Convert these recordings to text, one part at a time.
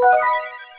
Thank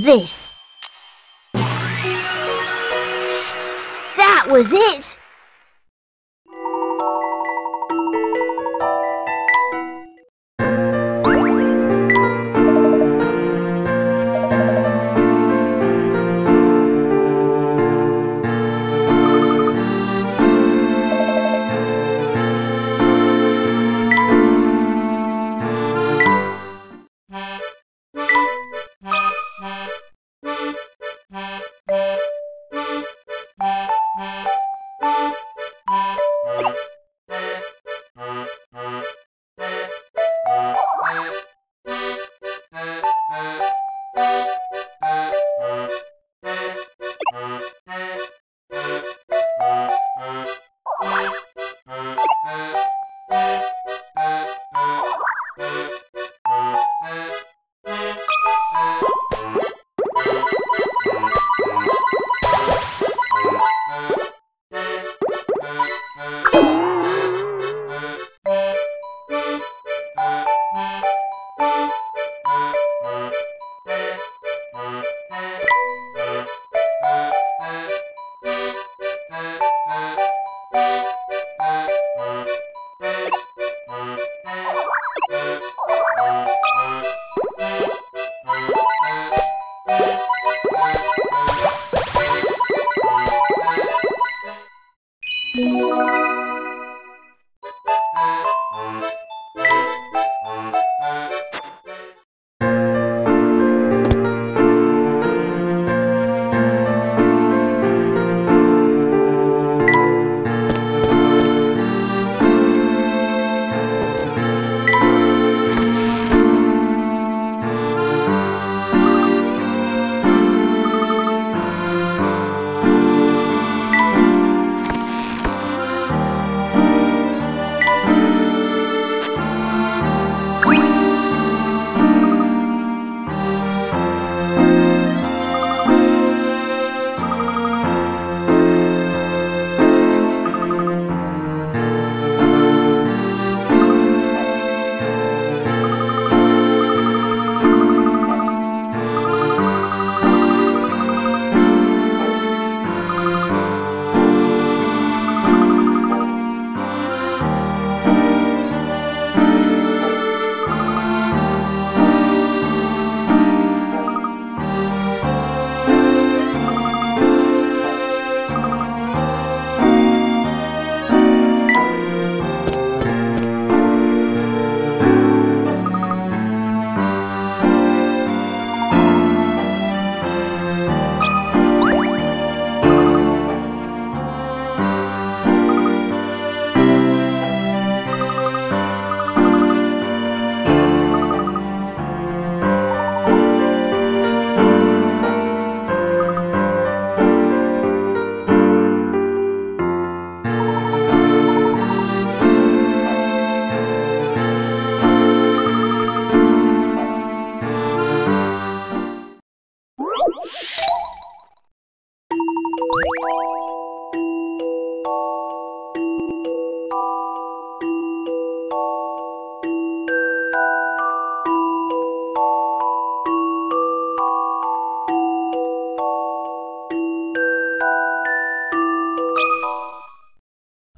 this. That was it!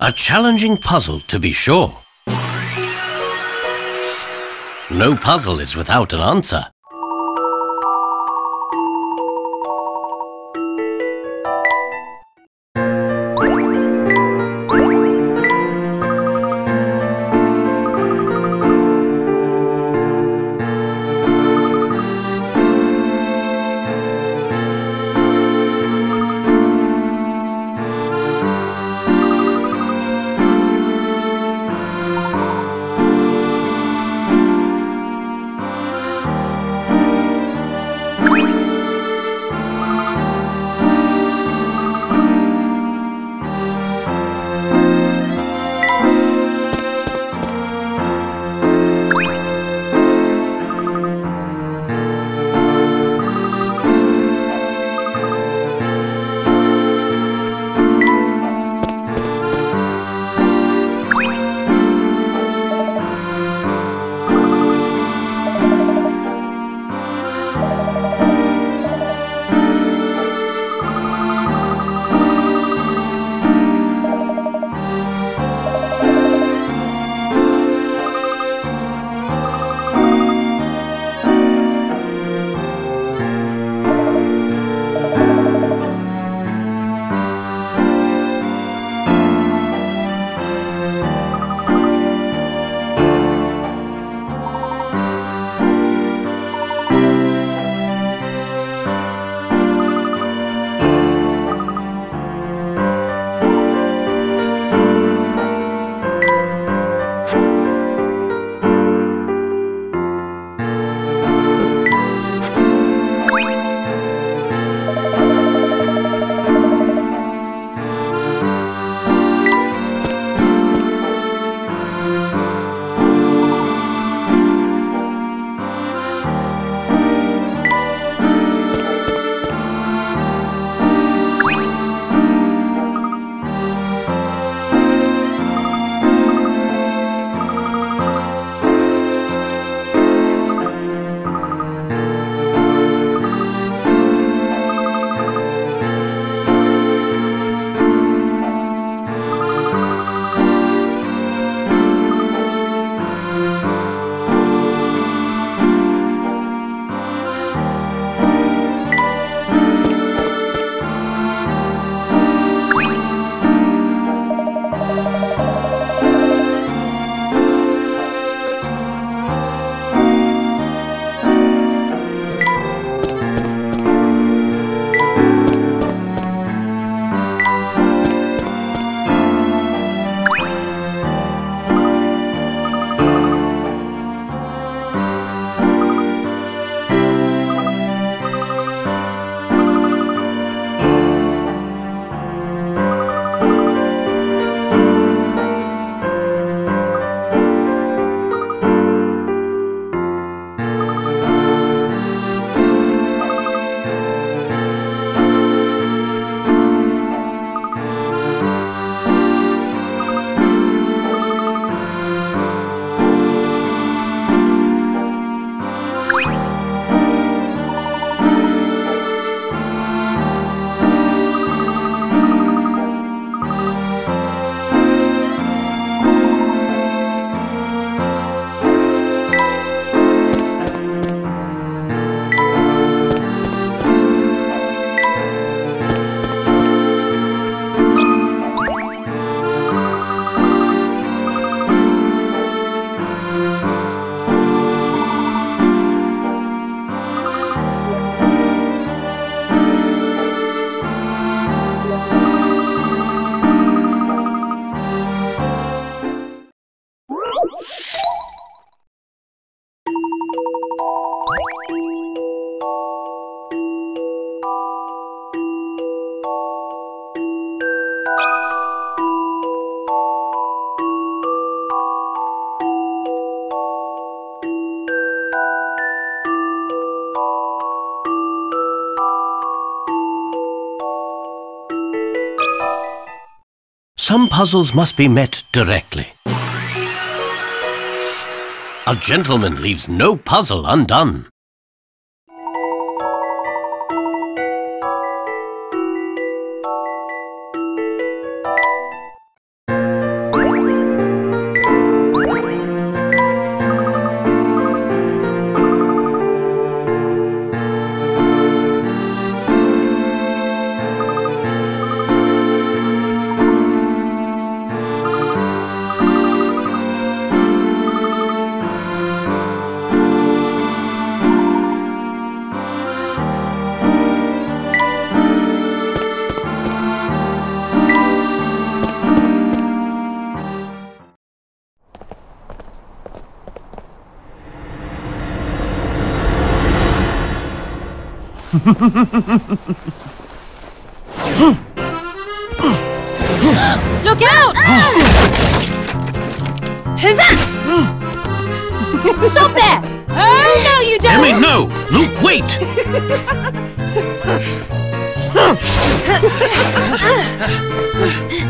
A challenging puzzle, to be sure. No puzzle is without an answer. Some puzzles must be met directly. A gentleman leaves no puzzle undone.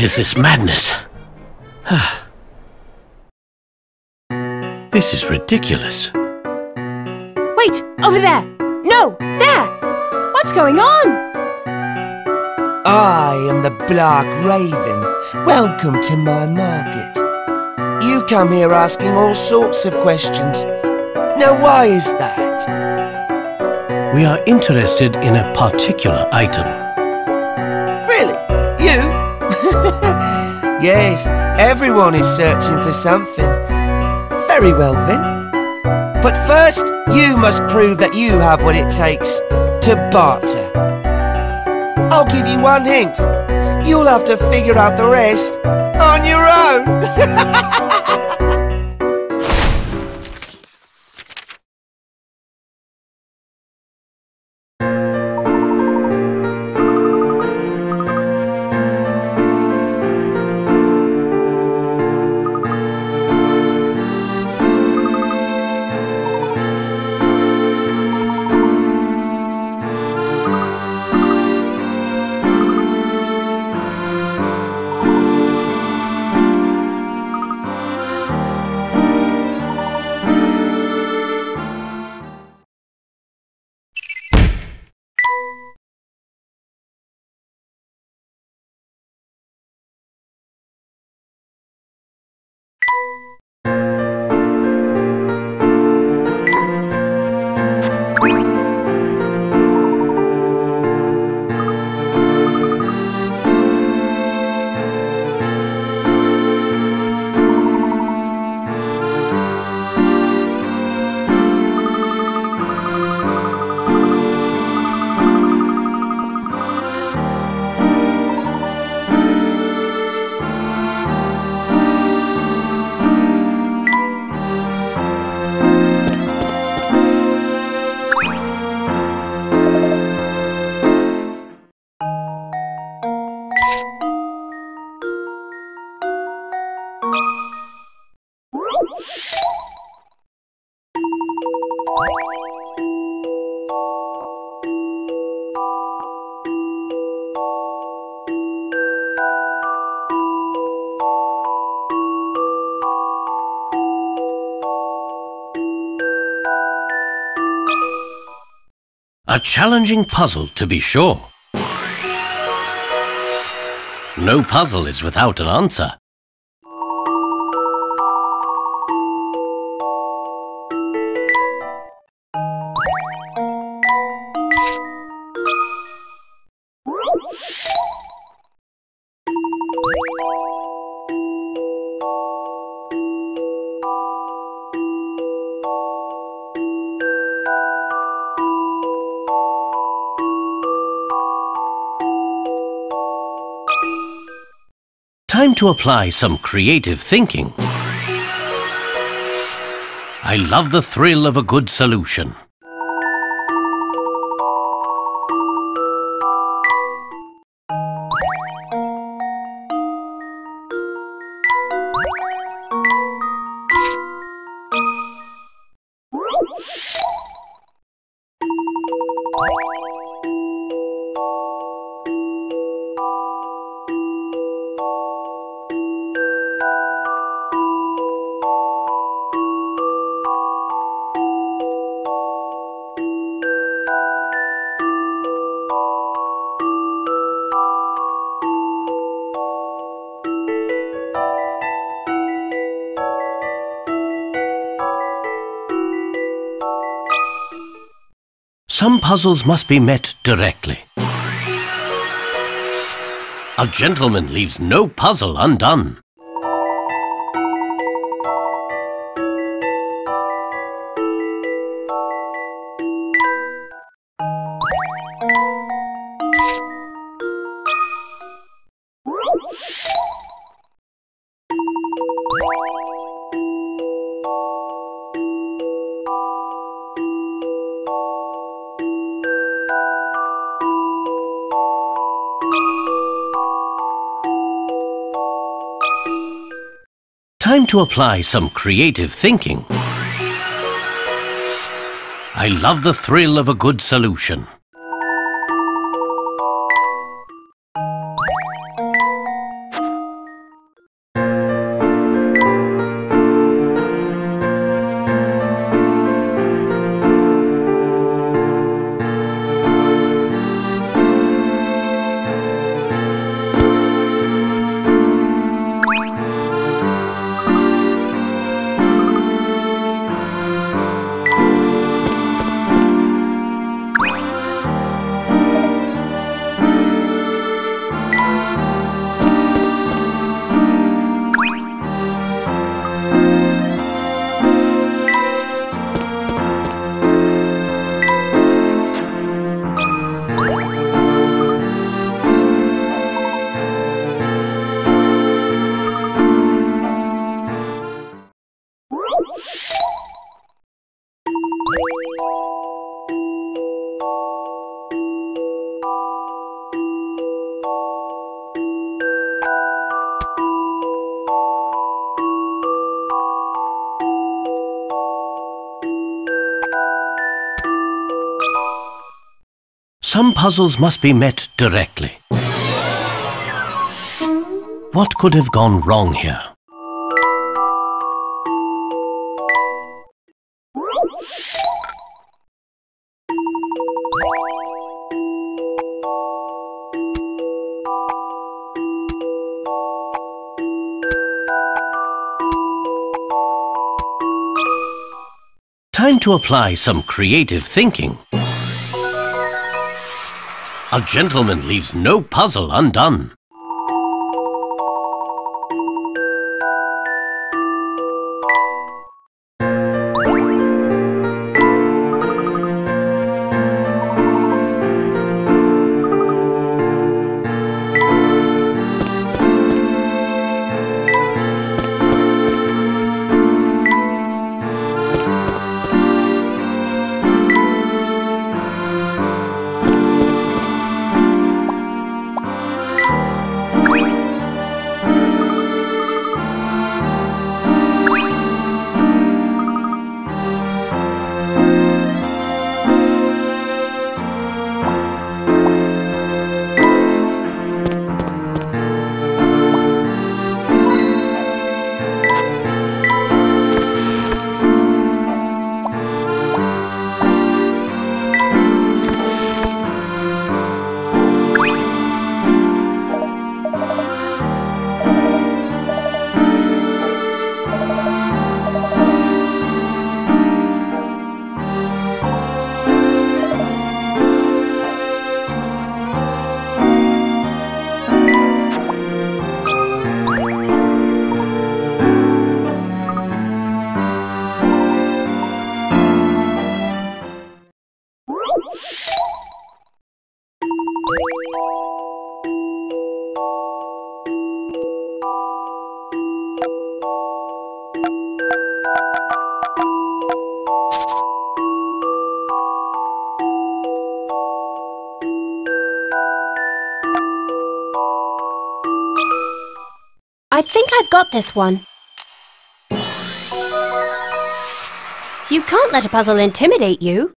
What is this madness? this is ridiculous. Wait, over there! No, there! What's going on? I am the Black Raven. Welcome to my market. You come here asking all sorts of questions. Now, why is that? We are interested in a particular item. Yes, everyone is searching for something. Very well then. But first, you must prove that you have what it takes to barter. I'll give you one hint. You'll have to figure out the rest on your own. A challenging puzzle, to be sure. No puzzle is without an answer. To apply some creative thinking. I love the thrill of a good solution. Puzzles must be met directly. A gentleman leaves no puzzle undone. To apply some creative thinking. I love the thrill of a good solution. Some puzzles must be met directly. What could have gone wrong here? Time to apply some creative thinking. A gentleman leaves no puzzle undone. Got this one. You can't let a puzzle intimidate you.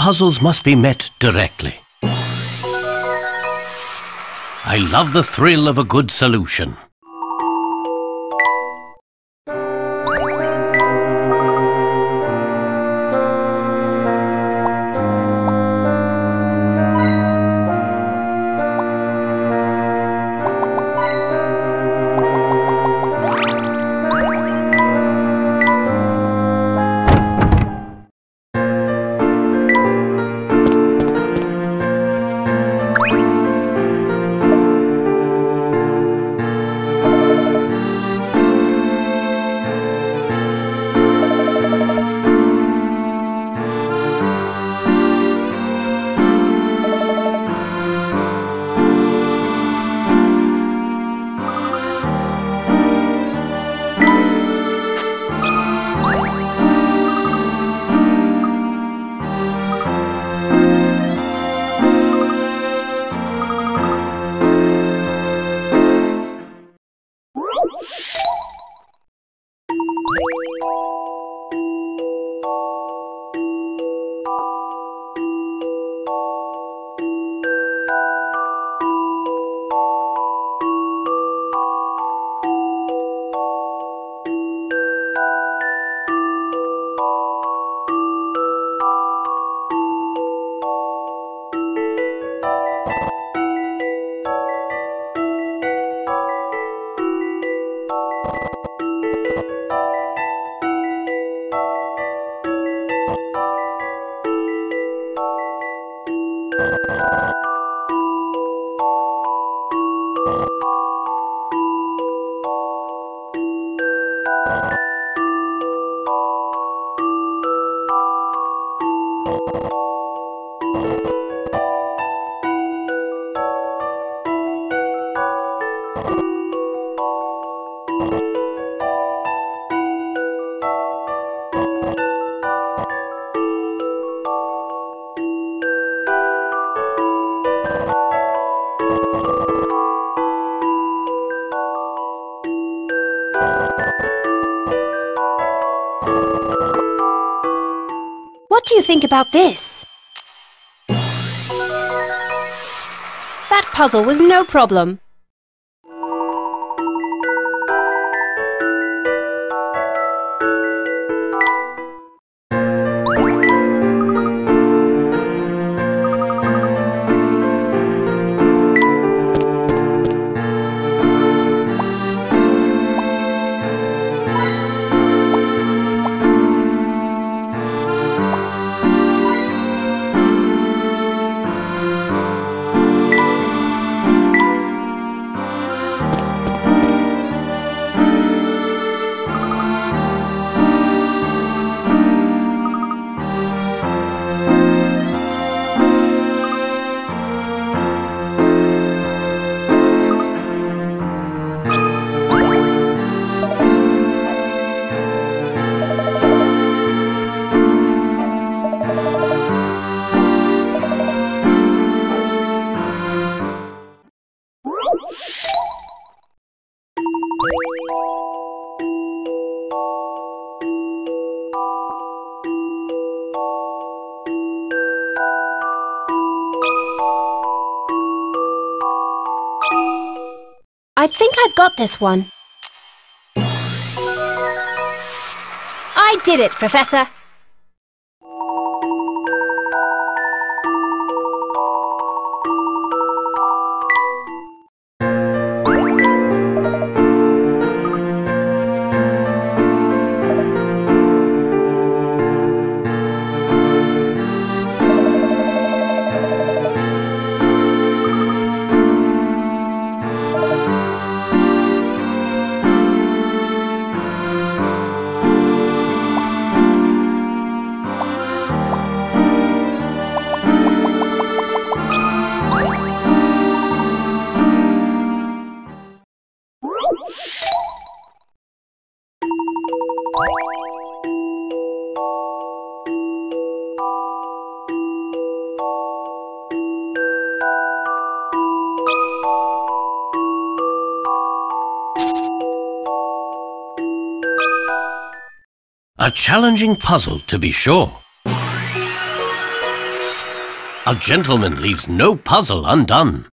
Puzzles must be met directly. I love the thrill of a good solution. About this? That puzzle was no problem. Think I've got this one. I did it, Professor. Challenging puzzle, to be sure. A gentleman leaves no puzzle undone.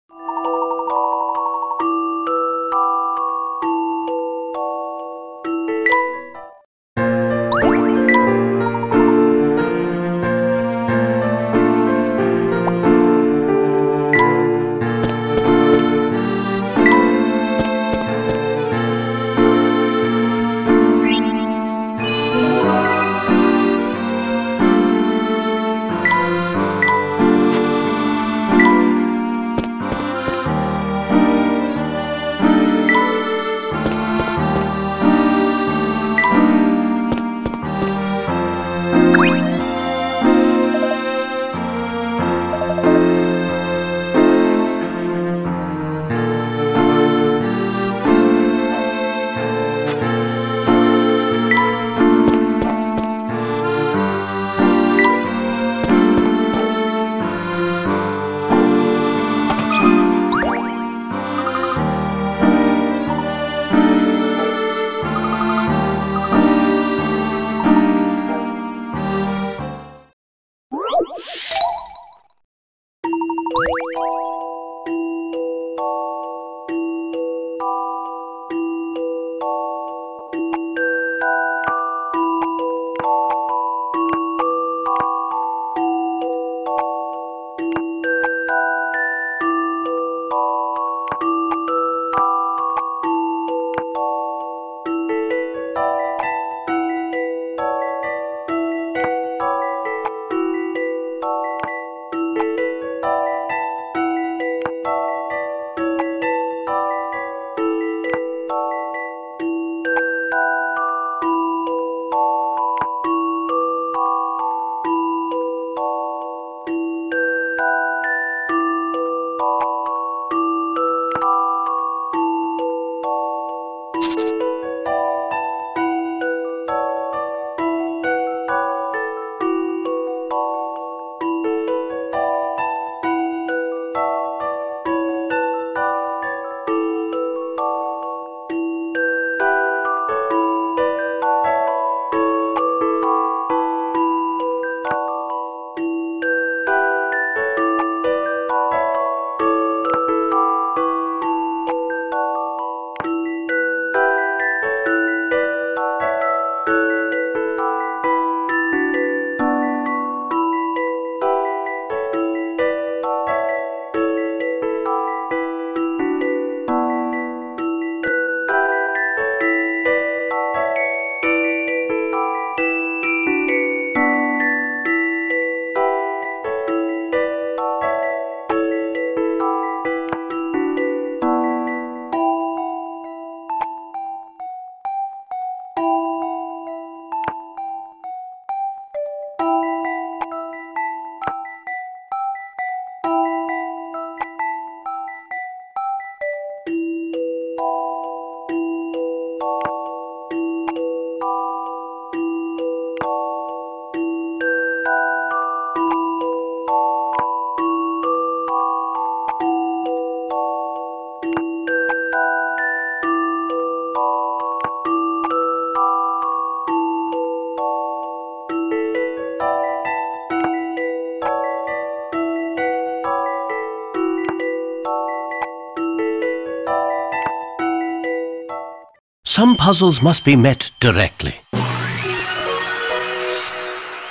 Puzzles must be met directly.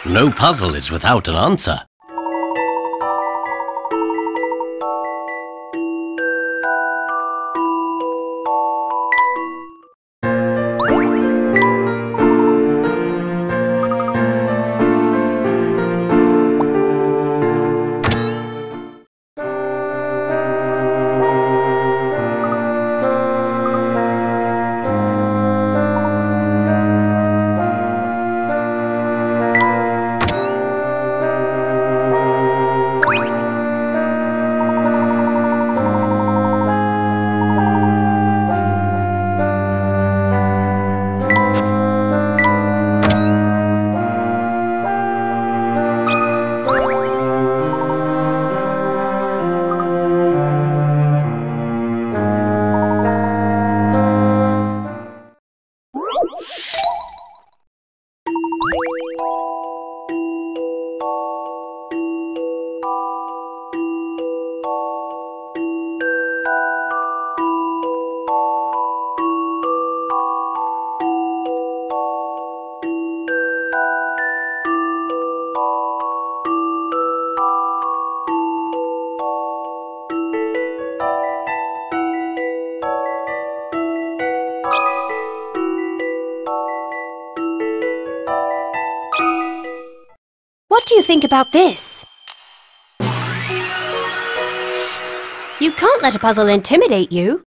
No puzzle is without an answer. Think about this? You can't let a puzzle intimidate you.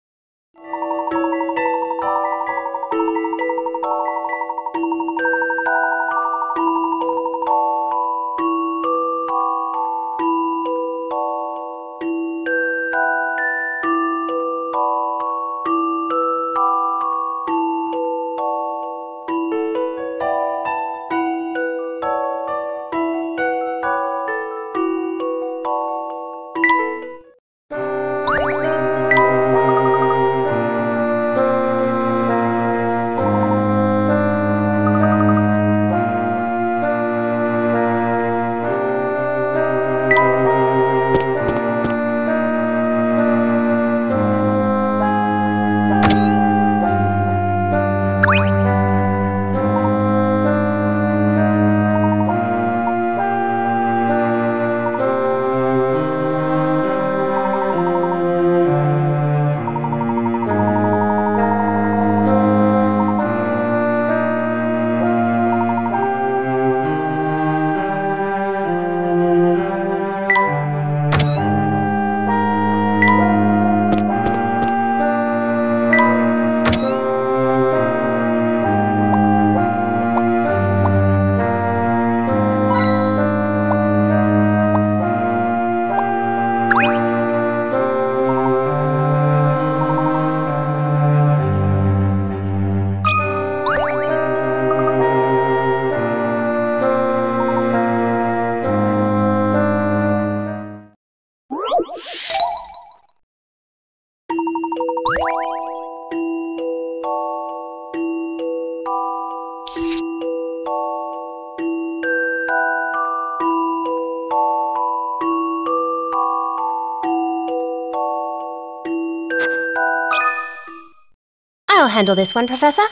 Handle this one, Professor.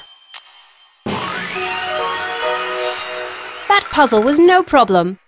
That puzzle was no problem.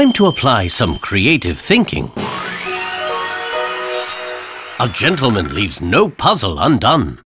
Time to apply some creative thinking. A gentleman leaves no puzzle undone.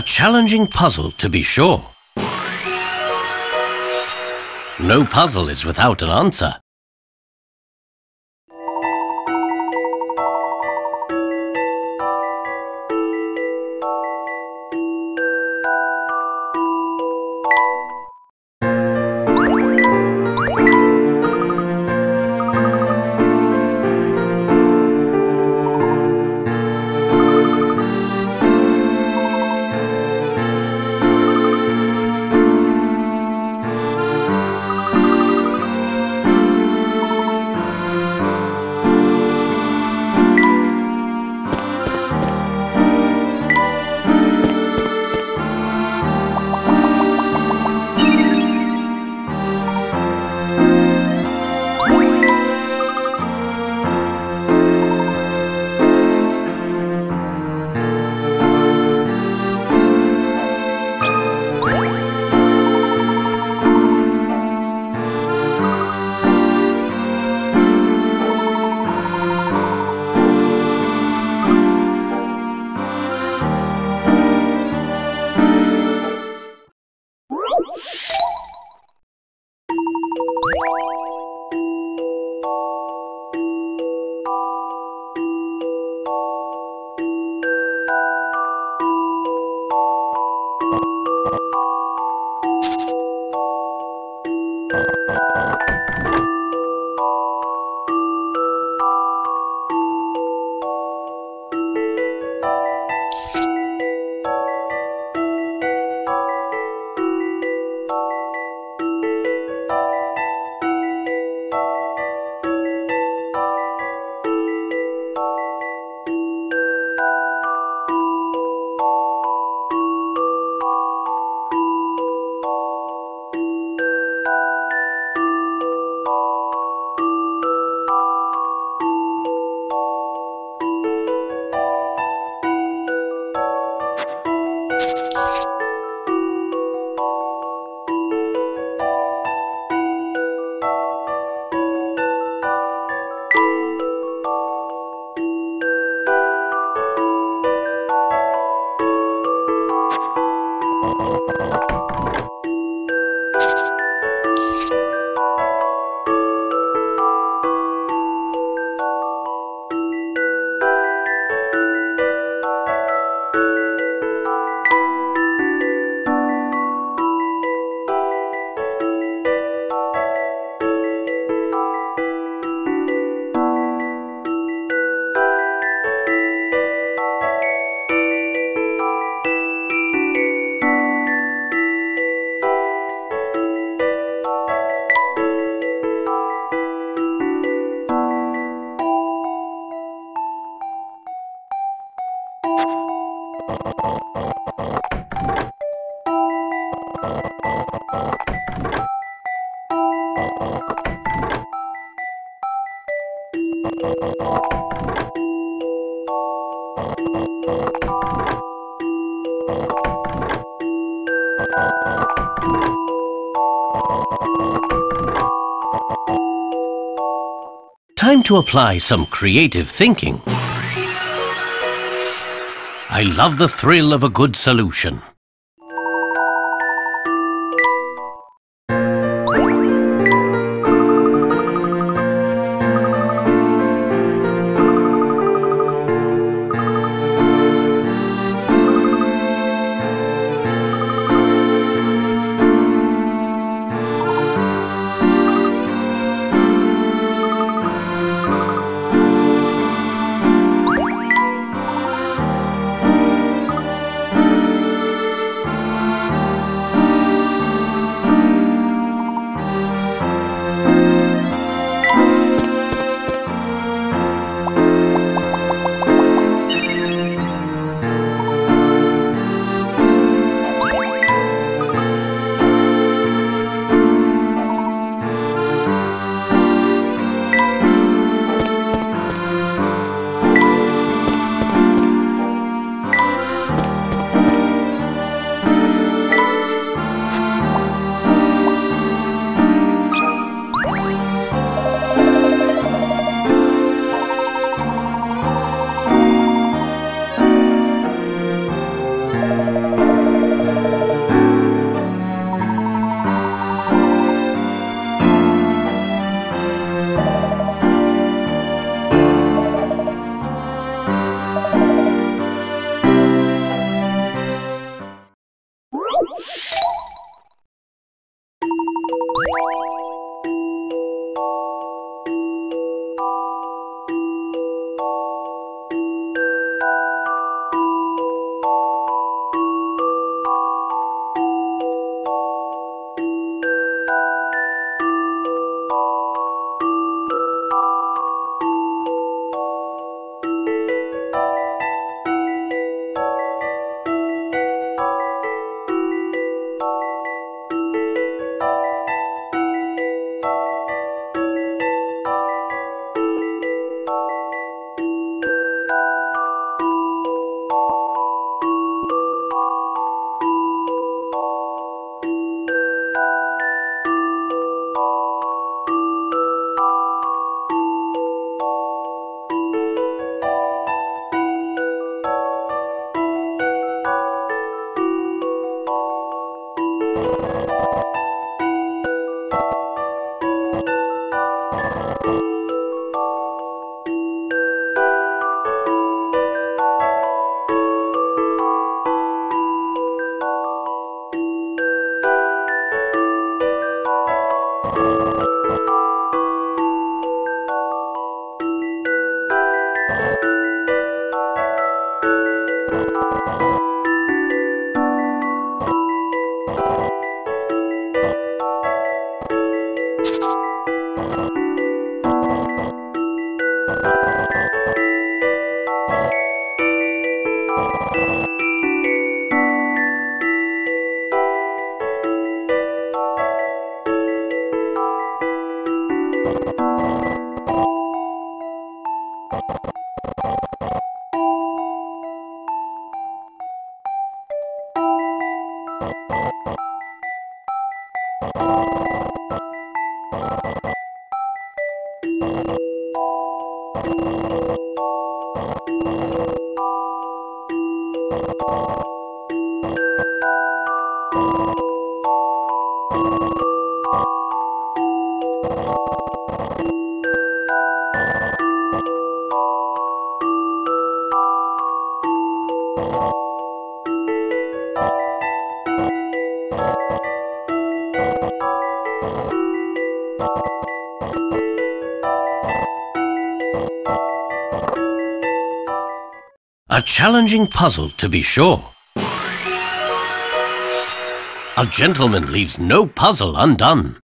A challenging puzzle, to be sure. No puzzle is without an answer. Okay. Time to apply some creative thinking. I love the thrill of a good solution. A challenging puzzle, to be sure. A gentleman leaves no puzzle undone.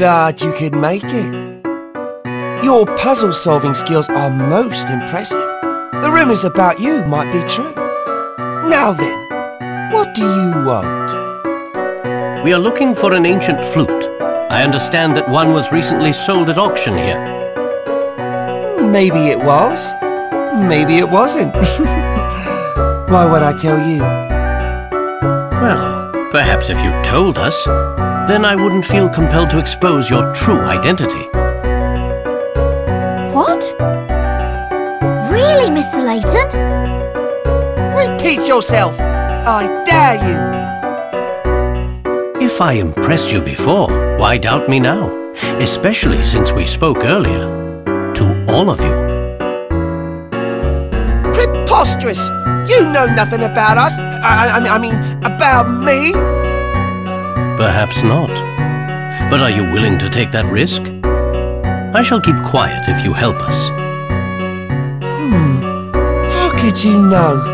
Glad you could make it. Your puzzle-solving skills are most impressive. The rumours about you might be true. Now then, what do you want? We are looking for an ancient flute. I understand that one was recently sold at auction here. Maybe it was. Maybe it wasn't. Why would I tell you? Well, perhaps if you told us, then I wouldn't feel compelled to expose your true identity. What? Really, Mr. Layton? Repeat yourself! I dare you! If I impressed you before, why doubt me now? Especially since we spoke earlier. To all of you. Preposterous! You know nothing about us. I, I, I mean, about me. Perhaps not. But are you willing to take that risk? I shall keep quiet if you help us. Hmm. How could you know?